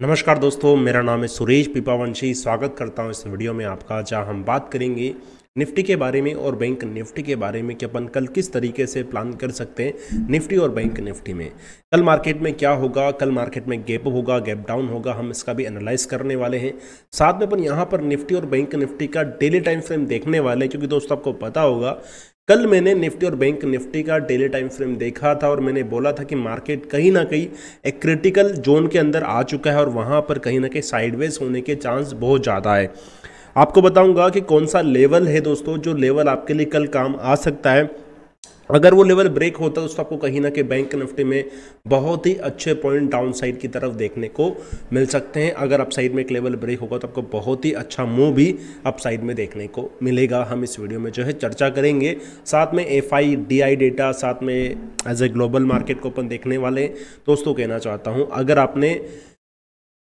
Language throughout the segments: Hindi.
नमस्कार दोस्तों, मेरा नाम है सुरेश पिपावंशी। स्वागत करता हूँ इस वीडियो में आपका, जहाँ हम बात करेंगे निफ्टी के बारे में और बैंक निफ्टी के बारे में कि अपन कल किस तरीके से प्लान कर सकते हैं निफ्टी और बैंक निफ्टी में। कल मार्केट में क्या होगा, कल मार्केट में गैप होगा गैप डाउन होगा, हम इसका भी एनालाइज करने वाले हैं। साथ में अपन यहाँ पर निफ्टी और बैंक निफ्टी का डेली टाइम फ्रेम देखने वाले हैं, क्योंकि दोस्तों आपको पता होगा कल मैंने निफ्टी और बैंक निफ्टी का डेली टाइम फ्रेम देखा था और मैंने बोला था कि मार्केट कहीं ना कहीं एक क्रिटिकल जोन के अंदर आ चुका है और वहाँ पर कहीं ना कहीं साइडवेज होने के चांस बहुत ज़्यादा है। आपको बताऊँगा कि कौन सा लेवल है दोस्तों, जो लेवल आपके लिए कल काम आ सकता है। अगर वो लेवल ब्रेक होता है तो आपको कहीं ना कहीं बैंक निफ्टी में बहुत ही अच्छे पॉइंट डाउन साइड की तरफ़ देखने को मिल सकते हैं। अगर अप साइड में एक लेवल ब्रेक होगा तो आपको बहुत ही अच्छा मूव भी अप साइड में देखने को मिलेगा। हम इस वीडियो में जो है चर्चा करेंगे। साथ में F I D I data, साथ में एज ए ग्लोबल मार्केट को अपन देखने वाले दोस्तों, कहना चाहता हूँ, अगर आपने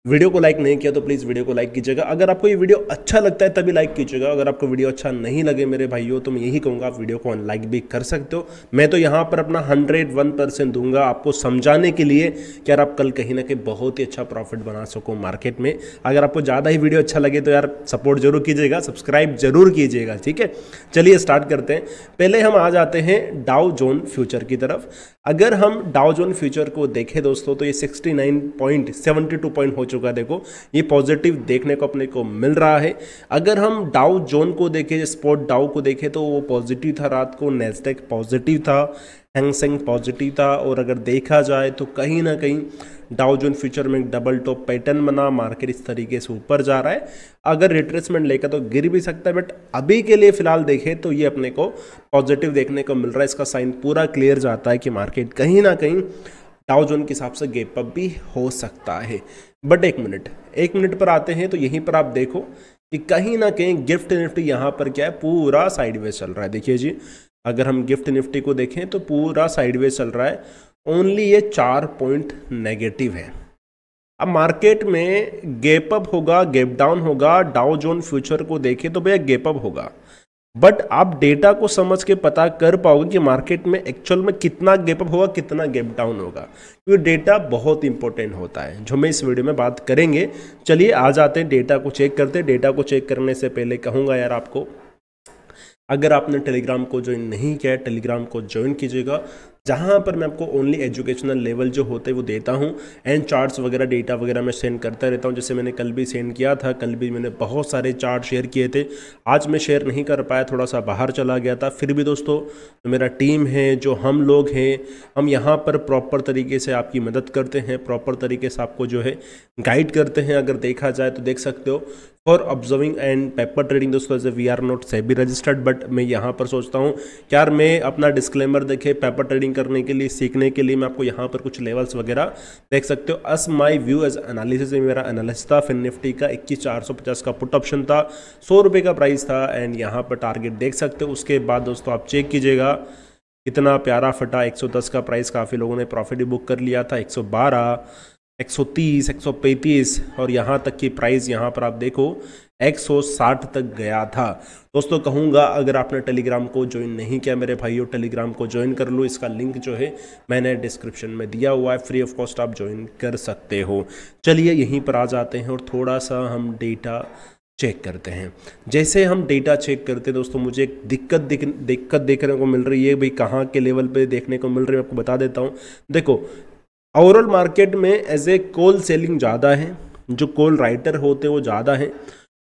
वीडियो को लाइक नहीं किया तो प्लीज़ वीडियो को लाइक कीजिएगा। अगर आपको ये वीडियो अच्छा लगता है तभी लाइक कीजिएगा। अगर आपको वीडियो अच्छा नहीं लगे मेरे भाइयों तो मैं यही कहूँगा, आप वीडियो को अनलाइक भी कर सकते हो। मैं तो यहाँ पर अपना हंड्रेड वन परसेंट दूँगा आपको समझाने के लिए कि यार आप कल कहीं ना कहीं बहुत ही अच्छा प्रॉफिट बना सको मार्केट में। अगर आपको ज़्यादा ही वीडियो अच्छा लगे तो यार सपोर्ट ज़रूर कीजिएगा, सब्सक्राइब ज़रूर कीजिएगा, ठीक है? चलिए स्टार्ट करते हैं। पहले हम आ जाते हैं डाउ जोन फ्यूचर की तरफ़। अगर हम डाउजोन फ्यूचर को देखें दोस्तों तो ये सिक्सटी पॉइंट सेवेंटी पॉइंट हो चुका है। देखो, ये पॉजिटिव देखने को अपने को मिल रहा है। अगर हम डाउ जोन को देखें स्पॉट डाउ को देखें तो वो पॉजिटिव था रात को नेस्टेक पॉजिटिव था हैंगसेंग पॉजिटिव था, और अगर देखा जाए तो कहीं ना कहीं डाउ जोन फ्यूचर में डबल टॉप पैटर्न बना मार्केट इस तरीके से ऊपर जा रहा है। अगर रिट्रेसमेंट लेकर तो गिर भी सकता है बट अभी के लिए फ़िलहाल देखें तो ये अपने को पॉजिटिव देखने को मिल रहा है। इसका साइन पूरा क्लियर जाता है कि मार्केट कहीं ना कहीं डाउ जोन के हिसाब से गेप अप भी हो सकता है। बट एक मिनट एक मिनट पर आते हैं तो यहीं पर आप देखो कि कहीं ना कहीं गिफ्ट निफ्टी यहाँ पर क्या है, पूरा साइडवेज चल रहा है। देखिए जी, अगर हम गिफ्ट निफ्टी को देखें तो पूरा साइडवेज चल रहा है। ओनली ये चार पॉइंट नेगेटिव है। अब मार्केट में गेप अप होगा, गेप डाउन होगा, डाउ जोन फ्यूचर को देखें तो भैया गेप अप होगा। बट आप डेटा को समझ के पता कर पाओगे कि मार्केट में एक्चुअल में कितना गैप अप होगा, कितना गैप डाउन होगा। क्योंकि डेटा बहुत इंपॉर्टेंट होता है। जो मैं इस वीडियो में बात करेंगे, चलिए आ जाते हैं डेटा को चेक करते हैं। डेटा को चेक करने से पहले कहूँगा यार आपको, अगर आपने टेलीग्राम को ज्वाइन नहीं किया है, टेलीग्राम को ज्वाइन कीजिएगा। जहाँ पर मैं आपको ओनली एजुकेशनल लेवल जो होते हैं वो देता हूँ एंड चार्ट्स वगैरह डेटा वगैरह मैं सेंड करता रहता हूँ। जैसे मैंने कल भी सेंड किया था, कल भी मैंने बहुत सारे चार्ट शेयर किए थे। आज मैं शेयर नहीं कर पाया, थोड़ा सा बाहर चला गया था। फिर भी दोस्तों, मेरा टीम है, जो हम लोग हैं, हम यहाँ पर प्रॉपर तरीके से आपकी मदद करते हैं प्रॉपर तरीके से आपको जो है गाइड करते हैं। अगर देखा जाए तो देख सकते हो for observing and paper trading दोस्तों as a we are not SEBI registered but मैं यहाँ पर सोचता हूँ, यार मैं अपना डिस्क्लेमर देखे पेपर ट्रेडिंग करने के लिए, सीखने के लिए, मैं आपको यहाँ पर कुछ लेवल्स वगैरह देख सकते हो। As my view as analysis में मेरा एनालिस था फिन निफ्टी का इक्कीस चार सौ पचास का पुट ऑप्शन था, सौ रुपये का प्राइस था एंड यहाँ पर टारगेट देख सकते हो। उसके बाद, दोस्तों, आप चेक कीजिएगा, कितना प्यारा फटा 110 का प्राइस काफ़ी लोगों ने प्रॉफिट बुक कर लिया था 112 130, 135 और यहाँ तक की प्राइस यहाँ पर आप देखो 160 तक गया था। दोस्तों कहूँगा अगर आपने टेलीग्राम को ज्वाइन नहीं किया मेरे भाइयों टेलीग्राम को ज्वाइन कर लो। इसका लिंक जो है मैंने डिस्क्रिप्शन में दिया हुआ है। फ्री ऑफ़ कॉस्ट आप ज्वाइन कर सकते हो। चलिए यहीं पर आ जाते हैं और थोड़ा सा हम डेटा चेक करते हैं। जैसे हम डेटा चेक करते हैं दोस्तों मुझे एक दिक्कत दिक्कत देखने को मिल रही है। भाई कहाँ के लेवल पे देखने को मिल रही है आपको बता देता हूँ। देखो ओवरऑल मार्केट में एज ए कोल सेलिंग ज़्यादा है, जो कोल राइटर होते हैं वो ज़्यादा है।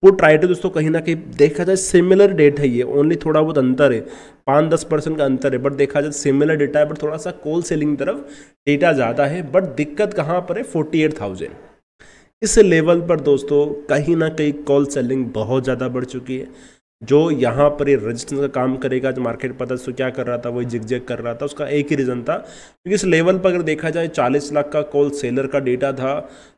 पुट राइटर दोस्तों कहीं ना कहीं देखा जाए सिमिलर डेट है ये ओनली थोड़ा बहुत अंतर है, पाँच दस परसेंट का अंतर है बट देखा जाए सिमिलर डेटा है बट थोड़ा सा कोल सेलिंग तरफ़ डेटा ज़्यादा है बट दिक्कत कहाँ पर है? फोर्टी एट थाउज़ेंड इस लेवल पर दोस्तों कहीं ना कहीं कॉल सेलिंग बहुत ज़्यादा बढ़ चुकी है। जो यहाँ पर ये रजिस्टेंस का काम करेगा, जो मार्केट पता तो क्या कर रहा था वही जिग कर रहा था, उसका एक ही रीज़न था। क्योंकि इस लेवल पर अगर देखा जाए 40 लाख का कॉल सेलर का डेटा था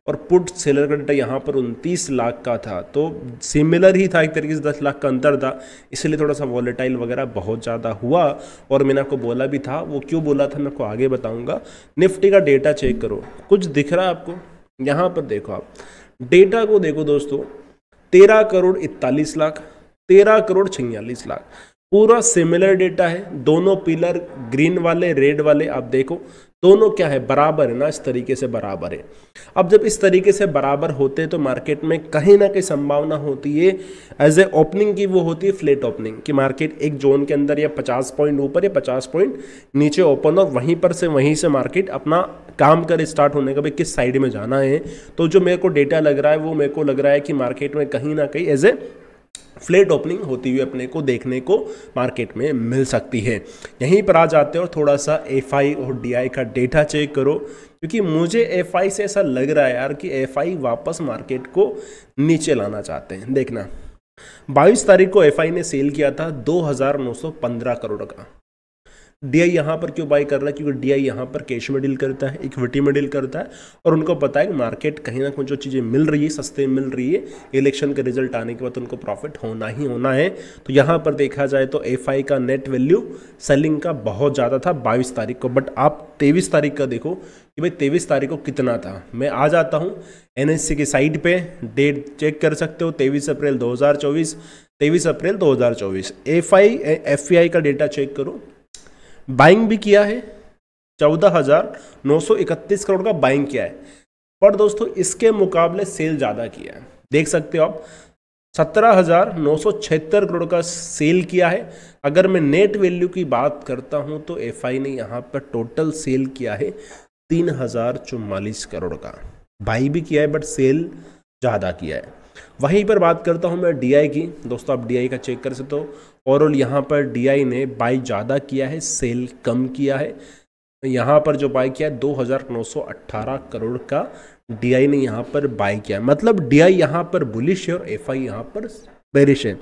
और पुट सेलर का डेटा यहाँ पर उनतीस लाख का था। तो सिमिलर ही था एक तरीके से दस लाख का अंतर था। इसलिए थोड़ा सा वॉलेटाइल वगैरह बहुत ज़्यादा हुआ और मैंने आपको बोला भी था। वो क्यों बोला था, मैं आपको आगे बताऊँगा। निफ्टी का डेटा चेक करो। कुछ दिख रहा है आपको? यहाँ पर देखो आप। डेटा को देखो दोस्तों, तेरह करोड़ इकतालीस लाख। तेरह करोड़ छियालीस लाख। पूरा सिमिलर डेटा है। दोनों पिलर ग्रीन वाले रेड वाले, आप देखो, दोनों क्या है? बराबर है ना, इस तरीके से बराबर है। अब जब इस तरीके से बराबर होते हैं तो मार्केट में कहीं ना कहीं संभावना होती है एज ए ओपनिंग की वो होती है फ्लेट ओपनिंग कि मार्केट एक जोन के अंदर या 50 पॉइंट ऊपर या 50 पॉइंट नीचे ओपन और वहीं पर से, वहीं से मार्केट अपना काम कर स्टार्ट होने का, भाई किस साइड में जाना है? तो जो मेरे को डेटा लग रहा है, वो मेरे को लग रहा है कि मार्केट में कहीं ना कहीं एज ए फ्लेट ओपनिंग होती हुई अपने को देखने को मार्केट में मिल सकती है। यहीं पर आ जाते हैं और थोड़ा सा एफआई और डीआई का डेटा चेक करो क्योंकि मुझे एफआई से ऐसा लग रहा है यार कि एफआई वापस मार्केट को नीचे लाना चाहते हैं। देखना 22 तारीख को एफआई ने सेल किया था 2,915 करोड़ का। डी आई यहाँ पर क्यों बाई कर रहा है? क्योंकि डी आई यहाँ पर कैश में डील करता है इक्विटी में डील करता है और उनको पता है कि मार्केट कहीं ना कहीं जो चीज़ें मिल रही है, सस्ते मिल रही है इलेक्शन के रिज़ल्ट आने के बाद उनको प्रॉफिट होना ही होना है। तो यहाँ पर देखा जाए तो एफ़ आई का नेट वैल्यू सेलिंग का बहुत ज़्यादा था बाईस तारीख को। बट आप तेईस तारीख का देखो कि भाई तेईस तारीख को कितना था। मैं आ जाता हूँ एन की साइट पर डेट चेक कर सकते हो, तेईस अप्रैल 2024 तेईस अप्रैल 2024 एफ़ आई का डेटा चेक करो। बाइंग भी किया है। चौदह हज़ार नौ सौ इकतीस करोड़ का बाइंग किया है। पर दोस्तों, इसके मुकाबले सेल ज़्यादा किया है। देख सकते हो आप, सत्रह हज़ार नौ सौ छिहत्तर करोड़ का सेल किया है। अगर मैं नेट वैल्यू की बात करता हूँ तो एफआई ने यहाँ पर टोटल सेल किया है तीन हज़ार चुम्बालीस करोड़ का। बाई भी किया है, बट सेल ज़्यादा किया है। वहीं पर बात करता हूँ मैं डीआई की। दोस्तों, आप डीआई का चेक कर सकते हो। ओवरऑल यहाँ पर डीआई ने बाई ज़्यादा किया है सेल कम किया है। यहाँ पर जो बाई किया है 2918 करोड़ का डीआई ने यहाँ पर बाई किया मतलब डीआई यहाँ पर बुलिश है और एफआई यहाँ पर बेरिश है।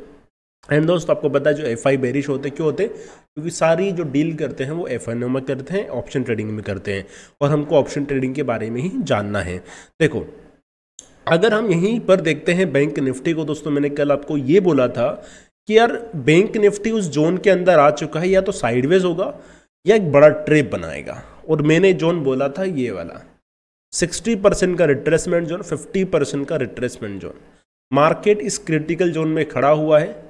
एंड दोस्त, आपको पता है जो एफ़ आई बेरिश होते, क्यों होते? क्योंकि सारी जो डील करते हैं, वो एफ़ आई में करते हैं ऑप्शन ट्रेडिंग में करते हैं। और हमको ऑप्शन ट्रेडिंग के बारे में ही जानना है। देखो, अगर हम यहीं पर देखते हैं बैंक निफ्टी को, दोस्तों, मैंने कल आपको ये बोला था कि यार बैंक निफ्टी उस जोन के अंदर आ चुका है, या तो साइडवेज होगा, या एक बड़ा ट्रेप बनाएगा। और मैंने जोन बोला था ये वाला। 60 परसेंट का रिट्रेसमेंट जोन 50 परसेंट का रिट्रेसमेंट जोन मार्केट इस क्रिटिकल जोन में खड़ा हुआ है।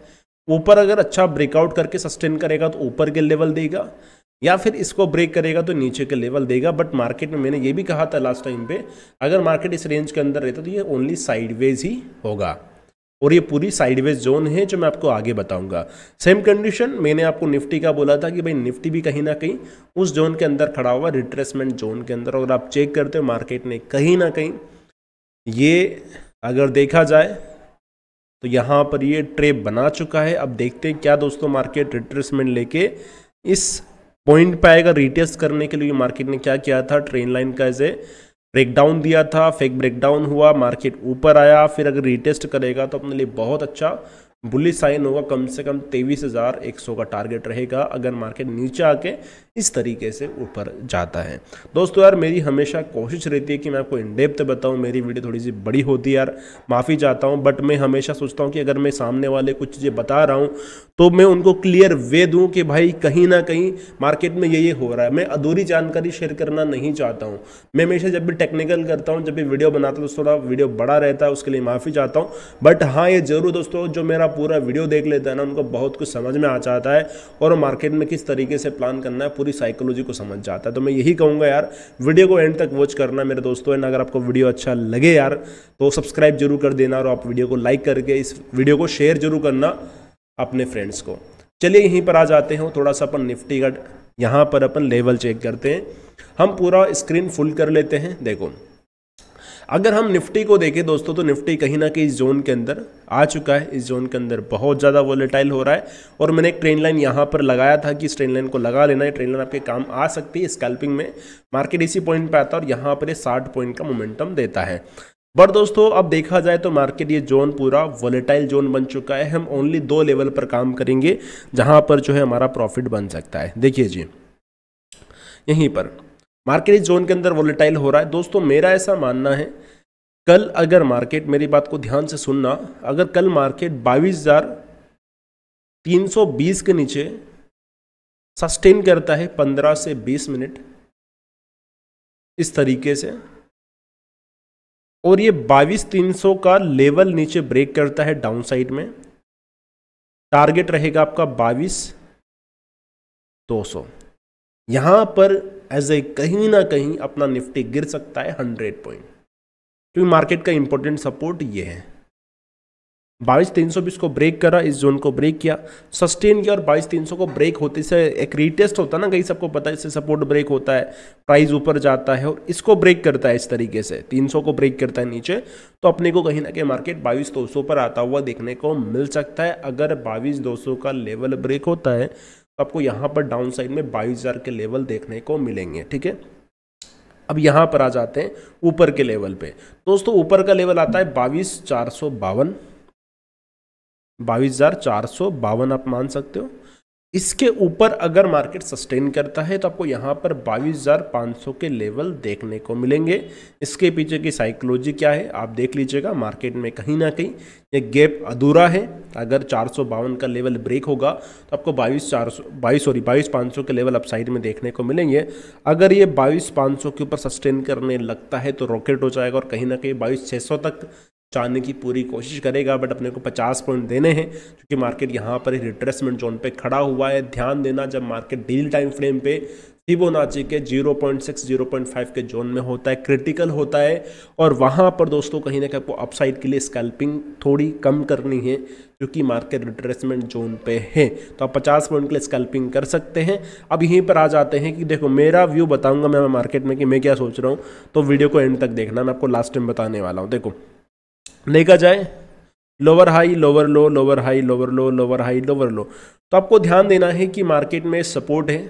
ऊपर अगर अच्छा ब्रेकआउट करके सस्टेन करेगा तो ऊपर के लेवल देगा। या फिर इसको ब्रेक करेगा तो नीचे के लेवल देगा। बट मार्केट में मैंने ये भी कहा था लास्ट टाइम पे, अगर मार्केट इस रेंज के अंदर रहता तो ये ओनली साइडवेज ही होगा। और ये पूरी साइडवेज जोन है जो मैं आपको आगे बताऊँगा। सेम कंडीशन मैंने आपको निफ्टी का बोला था कि भाई निफ्टी भी कहीं ना कहीं उस जोन के अंदर खड़ा हुआ रिट्रेसमेंट जोन के अंदर अगर आप चेक करते हो मार्केट ने कहीं ना कहीं। ये अगर देखा जाए तो यहाँ पर ये ट्रेप बना चुका है। अब देखते हैं क्या दोस्तों मार्केट रिट्रेसमेंट लेके इस पॉइंट पे आएगा। रिटेस्ट करने के लिए मार्केट ने क्या किया था? ट्रेन लाइन का ऐसे ब्रेकडाउन दिया था फेक ब्रेकडाउन हुआ मार्केट ऊपर आया, फिर अगर रिटेस्ट करेगा तो अपने लिए बहुत अच्छा बुली साइन होगा, कम से कम तेईस हज़ार एक सौ का टारगेट रहेगा, अगर मार्केट नीचे आके इस तरीके से ऊपर जाता है। दोस्तों यार, मेरी हमेशा कोशिश रहती है कि मैं आपको इनडेप्थ बताऊँ, मेरी वीडियो थोड़ी सी बड़ी होती है यार, माफ़ी चाहता हूँ बट मैं हमेशा सोचता हूँ कि अगर मैं सामने वाले कुछ चीज़ें बता रहा हूँ तो मैं उनको क्लियर वे दूँ कि भाई कहीं ना कहीं मार्केट में ये ये हो रहा है। मैं अधूरी जानकारी शेयर करना नहीं चाहता हूँ। मैं हमेशा जब भी टेक्निकल करता हूँ, जब भी वीडियो बनाता हूँ तो थोड़ा वीडियो बड़ा रहता है, उसके लिए माफ़ी चाहता हूँ। बट हाँ ये ज़रूर दोस्तों, जो मेरा पूरा वीडियो देख लेता है ना, उनको बहुत कुछ समझ में आ जाता है और मार्केट में किस तरीके से प्लान करना है, पूरी साइकोलॉजी को समझ जाता है। तो मैं यही कहूँगा यार वीडियो को एंड तक वॉच करना मेरे दोस्तों एंड अगर आपको वीडियो अच्छा लगे यार तो सब्सक्राइब ज़रूर कर देना और आप वीडियो को लाइक करके, इस वीडियो को शेयर ज़रूर करना अपने फ्रेंड्स को। चलिए यहीं पर आ जाते हैं, थोड़ा सा अपन निफ्टी का, यहाँ पर अपन लेवल चेक करते हैं। हम पूरा स्क्रीन फुल कर लेते हैं, देखो। अगर हम निफ्टी को देखें दोस्तों तो निफ्टी कहीं ना कहीं इस जोन के अंदर आ चुका है। इस जोन के अंदर बहुत ज़्यादा वोलेटाइल हो रहा है और मैंने एक ट्रेन लाइन यहाँ पर लगाया था कि इस ट्रेन लाइन को लगा लेना है। ट्रेन लाइन आपके काम आ सकती है, स्कैल्पिंग में मार्केट इसी पॉइंट पर आता है और यहाँ पर ये साठ पॉइंट का मोमेंटम देता है। बट दोस्तों, अब देखा जाए तो मार्केट ये जोन पूरा वोलेटाइल जोन बन चुका है। हम ओनली दो लेवल पर काम करेंगे जहाँ पर जो है हमारा प्रॉफिट बन सकता है। देखिए जी, यहीं पर। मार्केट इस जोन के अंदर वोलेटाइल हो रहा है। दोस्तों, मेरा ऐसा मानना है, कल अगर मार्केट, मेरी बात को ध्यान से सुनना, अगर कल मार्केट बाईस हज़ार तीन सौ बीस के नीचे सस्टेन करता है पंद्रह से बीस मिनट, इस तरीके से, और ये बाईस तीन सौ का लेवल नीचे ब्रेक करता है डाउन साइड में, टारगेट रहेगा आपका बाईस दो सौ। यहाँ पर एज ए कहीं ना कहीं अपना निफ्टी गिर सकता है हंड्रेड पॉइंट क्योंकि मार्केट का इंपॉर्टेंट सपोर्ट ये है। बाईस तीन सौ बीस को ब्रेक करा, इस जोन को ब्रेक किया। सस्टेन किया और बाईस तीन सौ को ब्रेक होते से एक रीटेस्ट होता है ना, कहीं सबको पता है, इससे सपोर्ट ब्रेक होता है प्राइस ऊपर जाता है और इसको ब्रेक करता है इस तरीके से। तीन सौ को ब्रेक करता है नीचे तो अपने को कहीं ना कहीं मार्केट बाईस दो सौ पर आता हुआ देखने को मिल सकता है। अगर बाईस दो सौ का लेवल ब्रेक होता है आपको यहाँ पर डाउन साइड में बाईस हज़ार के लेवल देखने को मिलेंगे, ठीक है? अब यहाँ पर आ जाते हैं ऊपर के लेवल पे। दोस्तों, ऊपर का लेवल आता है बाईस चार सौ बावन। बाईस हज़ार चार सौ बावन आप मान सकते हो। इसके ऊपर अगर मार्केट सस्टेन करता है तो आपको यहाँ पर बाईस हज़ार पाँच सौ के लेवल देखने को मिलेंगे। इसके पीछे की साइकोलॉजी क्या है, आप देख लीजिएगा, मार्केट में कहीं ना कहीं ये गैप अधूरा है। अगर चार सौ बावन का लेवल ब्रेक होगा तो आपको बाईस चार बाईस, सॉरी, बाईस पाँच के लेवल अप साइड में देखने को मिलेंगे। अगर ये बाईस पाँच के ऊपर सस्टेन करने लगता है तो रॉकेट हो जाएगा, और कहीं ना कहीं बाईस छः तक चाहने की पूरी कोशिश करेगा बट अपने को 50 पॉइंट देने हैं, क्योंकि मार्केट यहाँ पर रिट्रेसमेंट जोन पे खड़ा हुआ है। ध्यान देना, जब मार्केट डील टाइम फ्रेम पे फिबोनाची के 0.6 0.5 के जोन में होता है क्रिटिकल होता है, और वहाँ पर दोस्तों कहीं ना कहीं आपको अपसाइड के लिए स्कैल्पिंग थोड़ी कम करनी है, क्योंकि मार्केट रिट्रेसमेंट जोन पे है। तो आप 50 पॉइंट के लिए स्कैल्पिंग कर सकते हैं। अब यहीं पर आ जाते हैं कि देखो, मेरा व्यू बताऊँगा मैं मार्केट में कि मैं क्या सोच रहा हूँ। तो वीडियो को एंड तक देखना, मैं आपको लास्ट टाइम बताने वाला हूँ। देखो देखा जाए। Lower high lower low lower high lower low lower high lower low तो आपको ध्यान देना है कि मार्केट में सपोर्ट है।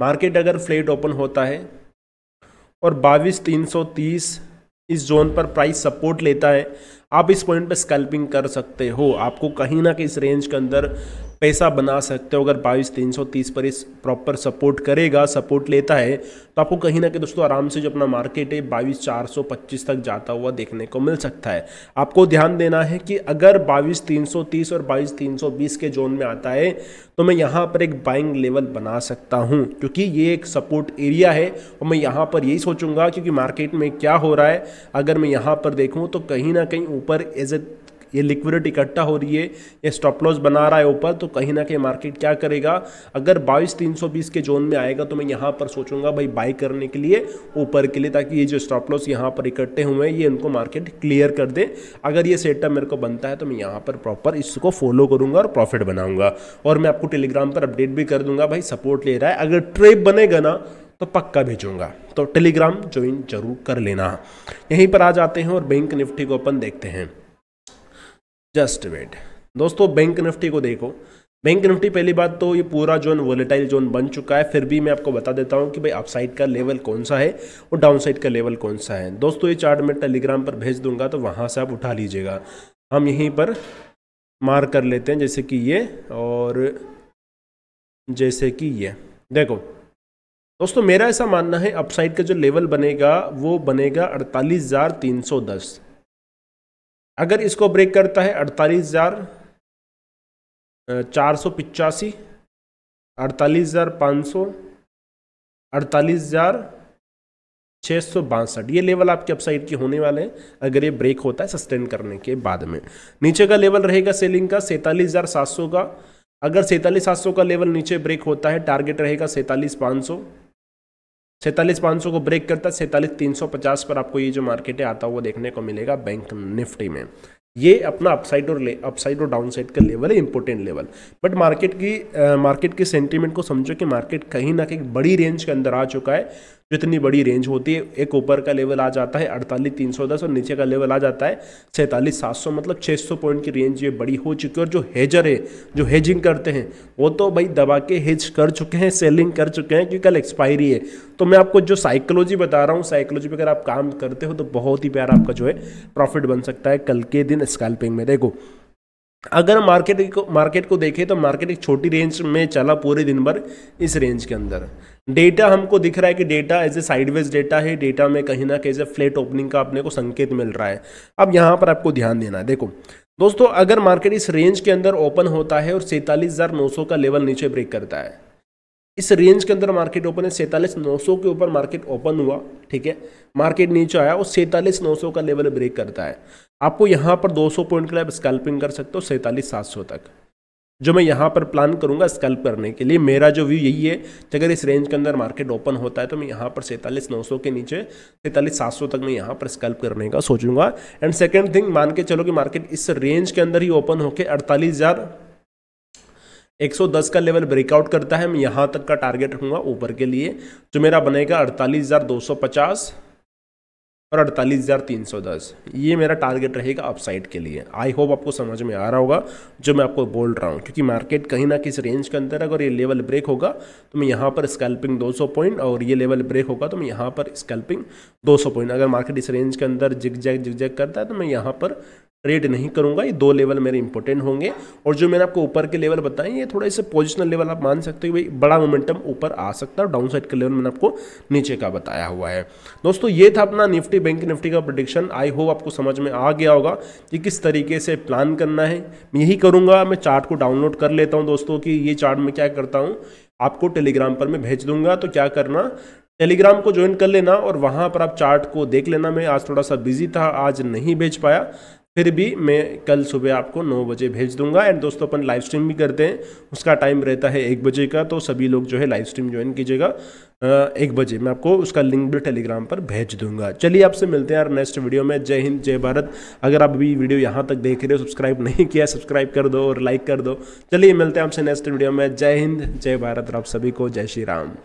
मार्केट अगर फ्लेट ओपन होता है और बाईस तीन सौ तीस इस जोन पर प्राइस सपोर्ट लेता है, आप इस पॉइंट पर स्कैल्पिंग कर सकते हो। आपको कहीं ना कहीं इस रेंज के अंदर पैसा बना सकते हो, अगर बाईस, तीन सौ, तीस पर इस प्रॉपर सपोर्ट करेगा सपोर्ट लेता है तो आपको कहीं ना कहीं दोस्तों आराम से जो अपना मार्केट है, बाईस, चार सौ, पच्चीस तक जाता हुआ देखने को मिल सकता है। आपको ध्यान देना है कि अगर बाईस, तीन सौ, तीस और बाईस, तीन सौ, बीस के जोन में आता है तो मैं यहाँ पर एक बाइंग लेवल बना सकता हूँ, क्योंकि ये एक सपोर्ट एरिया है, और मैं यहाँ पर यही सोचूँगा, क्योंकि मार्केट में क्या हो रहा है, अगर मैं यहाँ पर देखूँ तो कहीं ना कहीं ऊपर एज ए ये लिक्विडिटी इकट्ठा हो रही है, ये स्टॉप लॉस बना रहा है ऊपर तो कहीं ना कहीं मार्केट क्या करेगा? अगर बाईस तीन सौ बीस के जोन में आएगा तो मैं यहाँ पर सोचूँगा भाई बाई करने के लिए, ऊपर के लिए, ताकि ये जो स्टॉप लॉस यहाँ पर इकट्ठे हुए हैं, ये इनको मार्केट क्लियर कर दे। अगर ये सेटअप मेरे को बनता है तो मैं यहाँ पर प्रॉपर इसको फॉलो करूँगा और प्रॉफिट बनाऊँगा। और मैं आपको टेलीग्राम पर अपडेट भी कर दूँगा, भाई सपोर्ट ले रहा है। अगर ट्रेप बनेगा ना तो पक्का भेजूँगा। तो टेलीग्राम ज्वाइन ज़रूर कर लेना। यहीं पर आ जाते हैं और बैंक निफ्टी को अपन देखते हैं। जस्ट वेट दोस्तों बैंक निफ्टी को देखो। बैंक निफ्टी पहली बात तो ये पूरा जोन वोलेटाइल जोन बन चुका है। फिर भी मैं आपको बता देता हूँ कि भाई अपसाइड का लेवल कौन सा है और डाउन साइड का लेवल कौन सा है। दोस्तों, ये चार्ट मैं टेलीग्राम पर भेज दूँगा तो वहाँ से आप उठा लीजिएगा। हम यहीं पर मार कर लेते हैं, जैसे कि ये और जैसे कि ये। देखो, दोस्तों, मेरा ऐसा मानना है अपसाइड का जो लेवल बनेगा, वो बनेगा अड़तालीस हज़ार तीन सौ दस। अगर इसको ब्रेक करता है अड़तालीस हज़ार चार सौ पिचासी, अड़तालीस हज़ार पाँच सौ, अड़तालीस हज़ार छः सौ बासठ। ये लेवल आपके अपसाइड के होने वाले हैं, अगर ये ब्रेक होता है सस्टेन करने के बाद में। नीचे का लेवल रहेगा सेलिंग का, सैंतालीस हज़ार सात सौ का। अगर सैंतालीस सात सौ का लेवल नीचे ब्रेक होता है टारगेट रहेगा सैंतालीस पाँच सौ। सैंतालीस पाँच सौ को ब्रेक करता है सैंतालीस तीन सौ पचास पर आपको ये जो मार्केट है, आता हुआ देखने को मिलेगा बैंक निफ्टी में। ये अपना अपसाइड और अपसाइड और डाउन साइड का लेवल है इंपॉर्टेंट लेवल बट मार्केट की मार्केट के सेंटीमेंट को समझो कि मार्केट कहीं ना कहीं बड़ी रेंज के अंदर आ चुका है। जितनी बड़ी रेंज होती है, एक ऊपर का लेवल आ जाता है अड़तालीस तीन सौ दस और नीचे का लेवल आ जाता है सैंतालीस सात सौ मतलब छः सौ पॉइंट की रेंज ये बड़ी हो चुकी है और जो हेजर है, जो हेजिंग करते हैं, वो तो भाई दबा के हेज कर चुके हैं सेलिंग कर चुके हैं क्योंकि कल एक्सपायरी है। तो मैं आपको जो साइकोलॉजी बता रहा हूँ साइकोलॉजी पर अगर आप काम करते हो तो बहुत ही प्यारा आपका जो है प्रॉफिट बन सकता है कल के दिन स्कैल्पिंग में। देखो अगर मार्केट को मार्केट को देखें तो मार्केट एक छोटी रेंज में चला पूरे दिन भर इस रेंज के अंदर। डेटा हमको दिख रहा है कि data as a sideways data है। डेटा में कहीं ना कहीं फ्लैट ओपनिंग का अपने को संकेत मिल रहा है। अब यहाँ पर आपको ध्यान देना है। देखो, दोस्तों, अगर मार्केट इस रेंज के अंदर ओपन होता है और सैंतालीस सौ का लेवल नीचे ब्रेक करता है इस रेंज के अंदर मार्केट ओपन है, सैंतालीस नौ सौ के ऊपर मार्केट ओपन हुआ, ठीक है? मार्केट नीचे आया और सैंतालीस नौ सौ का लेवल ब्रेक करता है। आपको यहाँ पर 200 पॉइंट के लिए आप स्कैल्पिंग कर सकते हो सैंतालीस सात सौ तक। जो मैं यहाँ पर प्लान करूँगा स्कल्प करने के लिए, मेरा जो व्यू यही है कि अगर इस रेंज के अंदर मार्केट ओपन होता है तो मैं यहाँ पर सैंतालीस नौ सौ के नीचे सैंतालीस सात सौ तक मैं यहाँ पर स्कैल्प करने का सोचूँगा। एंड सेकेंड थिंग मान के चलो कि मार्केट इस रेंज के अंदर ही ओपन होकर अड़तालीस हज़ार 110 का लेवल ब्रेकआउट करता है, मैं यहाँ तक का टारगेट रखूँगा ऊपर के लिए। जो मेरा बनेगा अड़तालीस हज़ार दो सौ पचास और अड़तालीस हज़ार तीन सौ दस। ये मेरा टारगेट रहेगा अपसाइड के लिए। आई होप आपको समझ में आ रहा होगा, जो मैं आपको बोल रहा हूँ। क्योंकि मार्केट कहीं ना किसी रेंज के अंदर, अगर ये लेवल ब्रेक होगा तो मैं यहाँ पर स्कैल्पिंग 200 पॉइंट और ये लेवल ब्रेक होगा तो मैं यहाँ पर स्कैल्पिंग 200 पॉइंट अगर मार्केट इस रेंज के अंदर जिग जैग जिग जैग करता है तो मैं यहाँ पर ट्रेड नहीं करूँगा, ये दो लेवल मेरे इंपॉर्टेंट होंगे। और जो मैंने आपको ऊपर के लेवल बताए, ये थोड़ा इसे पोजिशनल लेवल आप मान सकते हो भाई बड़ा मोमेंटम ऊपर आ सकता है डाउन साइड का लेवल मैंने आपको नीचे का बताया हुआ है। दोस्तों, ये था अपना निफ्टी, बैंक निफ्टी का प्रोडिक्शन आई होप आपको समझ में आ गया होगा कि किस तरीके से प्लान करना है। मैं यही करूँगा, मैं चार्ट को डाउनलोड कर लेता हूँ दोस्तों कि ये चार्ट में क्या करता हूँ। आपको टेलीग्राम पर मैं भेज दूँगा तो क्या करना? टेलीग्राम को ज्वाइन कर लेना और वहाँ पर आप चार्ट को देख लेना। मैं आज थोड़ा सा बिज़ी था, आज नहीं भेज पाया। फिर भी मैं कल सुबह आपको नौ बजे भेज दूँगा। एंड दोस्तों, अपन लाइव स्ट्रीम भी करते हैं। उसका टाइम रहता है एक बजे का तो सभी लोग जो है लाइव स्ट्रीम ज्वाइन कीजिएगा। एक बजे। मैं आपको उसका लिंक भी टेलीग्राम पर भेज दूँगा। चलिए आपसे मिलते हैं यार नेक्स्ट वीडियो में। जय हिंद, जय भारत। अगर आप अभी वीडियो यहाँ तक देख रहे हो सब्सक्राइब नहीं किया सब्सक्राइब कर दो और लाइक कर दो। चलिए मिलते हैं आपसे नेक्स्ट वीडियो में। जय हिंद, जय भारत। और आप सभी को जय श्री राम।